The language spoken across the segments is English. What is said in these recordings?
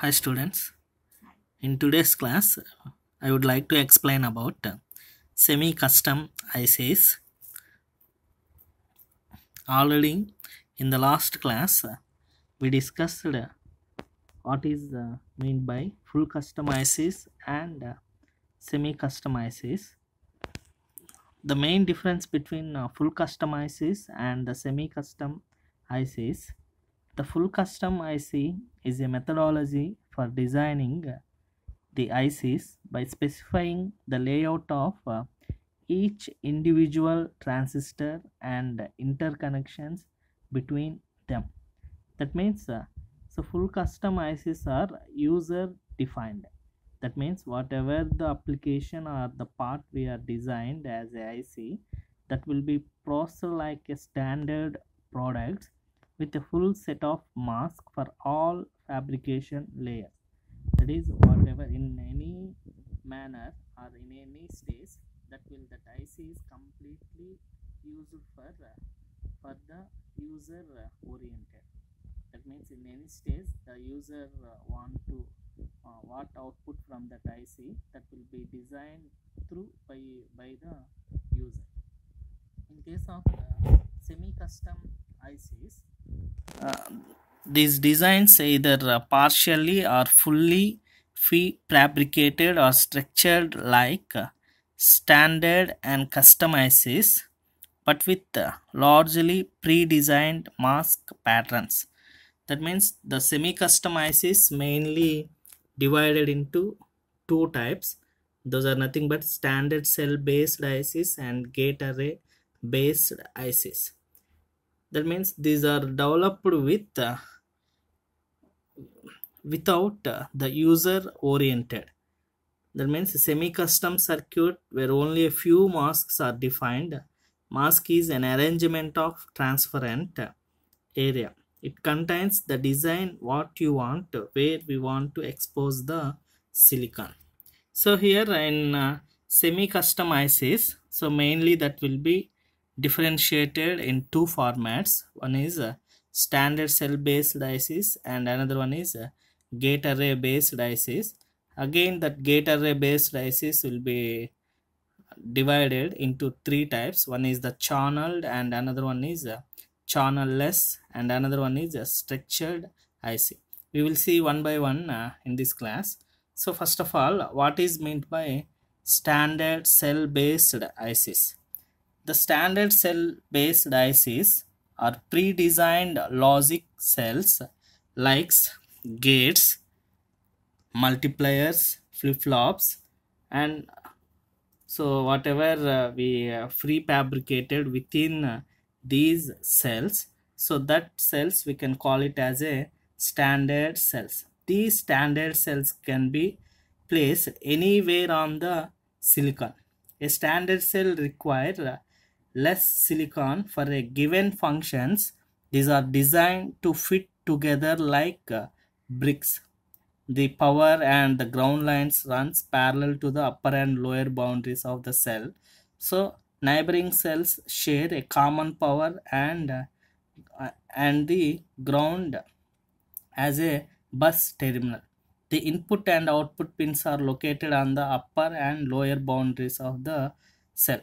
Hi students. In today's class, I would like to explain about semi-custom ICs. Already in the last class, we discussed what is uh, meant by full custom ICs and uh, semi-custom ICs. The main difference between uh, full custom ICs and the semi-custom ICs the full custom IC is a methodology for designing the ICs by specifying the layout of uh, each individual transistor and interconnections between them. That means uh, so full custom ICs are user defined. That means whatever the application or the part we are designed as a IC that will be processed like a standard product with a full set of mask for all fabrication layers. That is whatever in any manner or in any stage that will that IC is completely used for uh, for the user uh, oriented. That means in any stage the user uh, want to uh, what output from that IC that will be designed through by by the user. In case of uh, semi custom ICs these designs either uh, partially or fully fabricated or structured like uh, standard and custom ICs but with uh, largely pre-designed mask patterns. That means the semi-custom mainly divided into two types. Those are nothing but standard cell based ICs and gate array based ICs that means these are developed with uh, without uh, the user oriented. That means semi custom circuit where only a few masks are defined. Mask is an arrangement of transparent area. It contains the design what you want where we want to expose the silicon. So here in uh, semi custom ICs so mainly that will be differentiated in two formats. One is uh, standard cell based ICs and another one is uh, gate array based ICs again that gate array based ICs will be divided into three types. One is the channeled and another one is uh, channelless and another one is a structured IC we will see one by one uh, in this class. So first of all what is meant by standard cell based ICs the standard cell based ICs are pre-designed logic cells like gates, multipliers, flip-flops and so whatever uh, we uh, pre-fabricated within uh, these cells so that cells we can call it as a standard cells. These standard cells can be placed anywhere on the silicon. A standard cell require less silicon for a given functions. These are designed to fit together like uh, bricks. The power and the ground lines runs parallel to the upper and lower boundaries of the cell. So neighboring cells share a common power and uh, and the ground as a bus terminal. The input and output pins are located on the upper and lower boundaries of the cell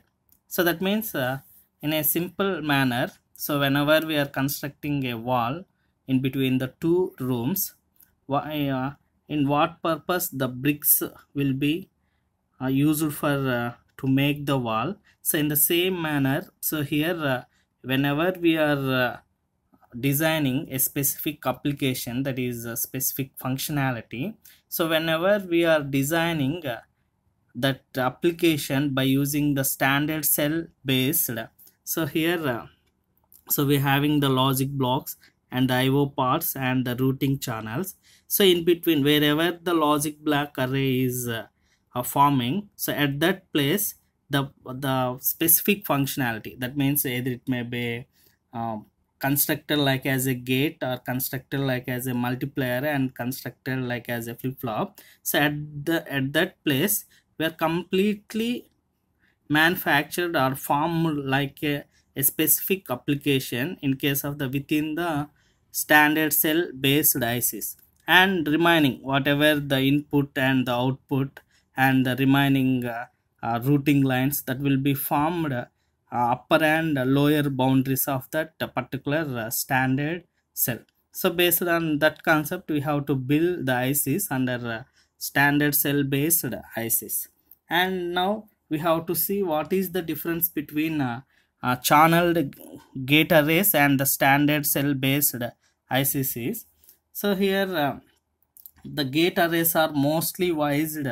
so that means uh, in a simple manner so whenever we are constructing a wall in between the two rooms why, uh, in what purpose the bricks will be uh, used for uh, to make the wall. So in the same manner so here uh, whenever we are uh, designing a specific application that is a specific functionality so whenever we are designing that application by using the standard cell based. So here uh, so we're having the logic blocks and the IO parts and the routing channels. So in between wherever the logic block array is uh, uh, forming so at that place the the specific functionality that means either it may be um, constructor like as a gate or constructor like as a multiplier and constructor like as a flip-flop. So at the at that place we are completely manufactured or formed like a, a specific application in case of the within the standard cell based ICs and remaining whatever the input and the output and the remaining uh, uh, routing lines that will be formed uh, upper and lower boundaries of that particular uh, standard cell. So based on that concept we have to build the ICs under uh, standard cell based ICs and now we have to see what is the difference between uh, uh, channeled gate arrays and the standard cell based ICs so here uh, the gate arrays are mostly used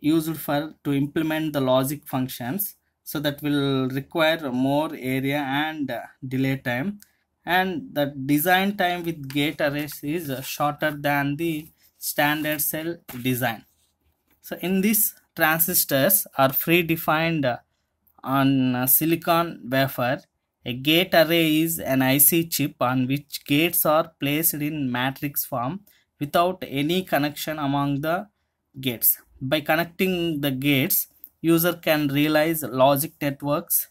used for to implement the logic functions. So that will require more area and delay time. And the design time with gate arrays is shorter than the standard cell design. So in this transistors are predefined on silicon wafer. A gate array is an IC chip on which gates are placed in matrix form without any connection among the gates. By connecting the gates, user can realize logic networks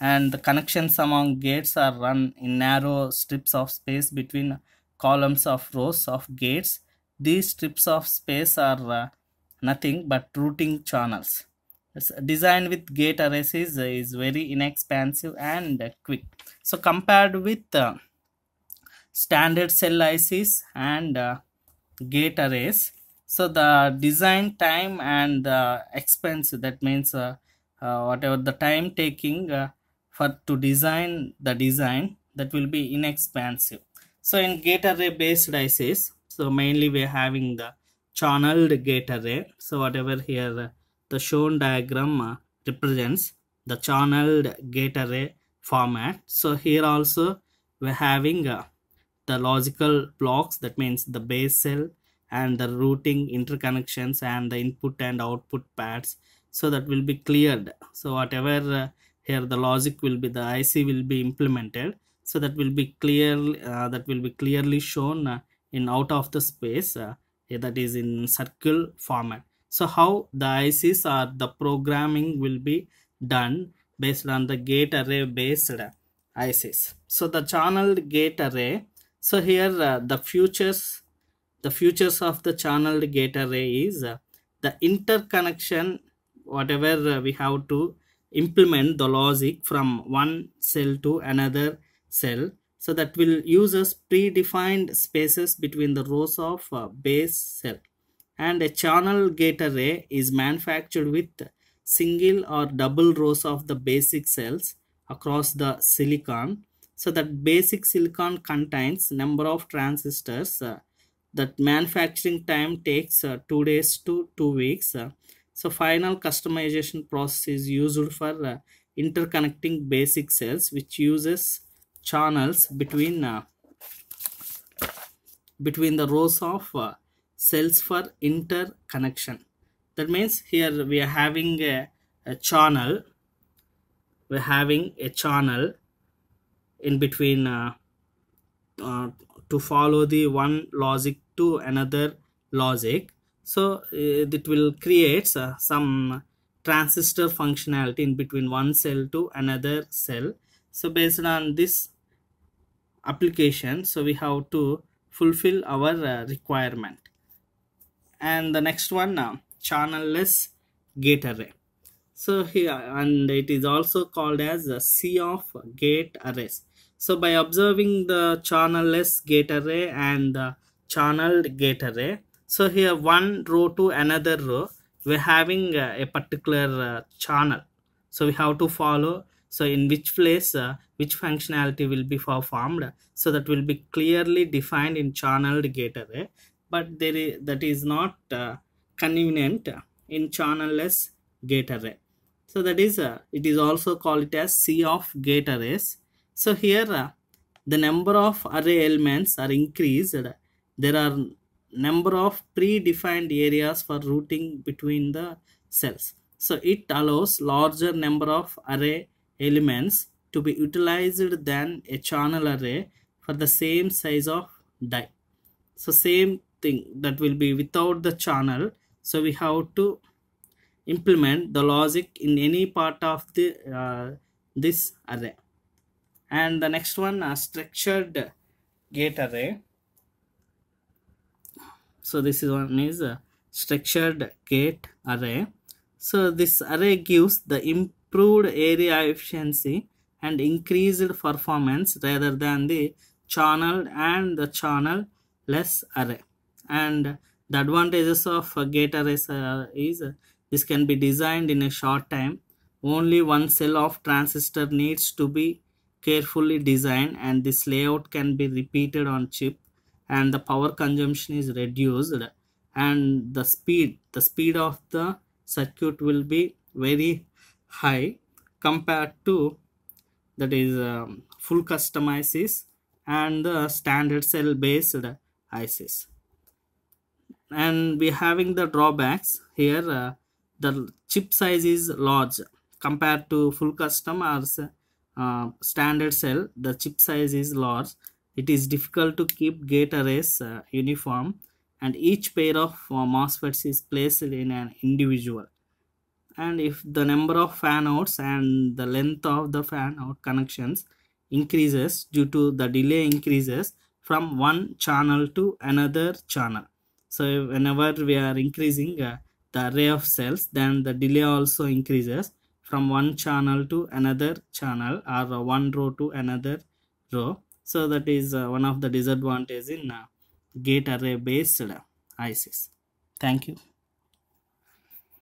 and the connections among gates are run in narrow strips of space between columns of rows of gates. These strips of space are uh, nothing but routing channels. Design with gate arrays is, is very inexpensive and quick. So compared with uh, standard cell ICs and uh, gate arrays, so the design time and the expense that means uh, uh, whatever the time taking uh, for to design the design that will be inexpensive so in gate array based ICs so mainly we're having the channeled gate array so whatever here uh, the shown diagram uh, represents the channeled gate array format. So here also we're having uh, the logical blocks that means the base cell and the routing interconnections and the input and output pads so that will be cleared. So whatever uh, here the logic will be the IC will be implemented. So that will be clear uh, that will be clearly shown uh, in out of the space uh, that is in circle format. So how the ICs or the programming will be done based on the gate array based ICs so the channeled gate array so here uh, the futures the features of the channeled gate array is uh, the interconnection whatever uh, we have to implement the logic from one cell to another cell so that will use us predefined spaces between the rows of uh, base cell. And a channel gate array is manufactured with single or double rows of the basic cells across the silicon. So that basic silicon contains number of transistors uh, that manufacturing time takes uh, two days to two weeks. Uh, so final customization process is used for uh, interconnecting basic cells which uses channels between uh, between the rows of uh, cells for interconnection. That means here we are having a, a channel. We're having a channel in between uh, uh, to follow the one logic to another logic. So uh, it will create uh, some transistor functionality in between one cell to another cell. So based on this application so we have to fulfill our uh, requirement and the next one now uh, channelless gate array so here and it is also called as a sea of gate arrays so by observing the channelless gate array and the channeled gate array, so here one row to another row, we're having uh, a particular uh, channel. So we have to follow. So in which place, uh, which functionality will be performed. So that will be clearly defined in channeled gate array. But there is, that is not uh, convenient in channelless gate array. So that is, uh, it is also called it as sea of gate arrays so here uh, the number of array elements are increased. There are number of predefined areas for routing between the cells. So it allows larger number of array elements to be utilized than a channel array for the same size of die. So same thing that will be without the channel. So we have to implement the logic in any part of the uh, this array and the next one a structured gate array so this is one is a structured gate array so this array gives the improved area efficiency and increased performance rather than the channeled and the channel less array. And the advantages of gate arrays is this can be designed in a short time. Only one cell of transistor needs to be carefully designed and this layout can be repeated on chip and the power consumption is reduced. And the speed the speed of the circuit will be very high compared to that is um, full customizes and the standard cell based ICs. And we having the drawbacks here uh, the chip size is large compared to full custom or uh, standard cell the chip size is large. It is difficult to keep gate arrays uh, uniform and each pair of uh, MOSFETs is placed in an individual and if the number of fan outs and the length of the fan out connections increases due to the delay increases from one channel to another channel. So whenever we are increasing uh, the array of cells then the delay also increases from one channel to another channel or one row to another row. So that is uh, one of the disadvantages in uh, gate array based ICs thank you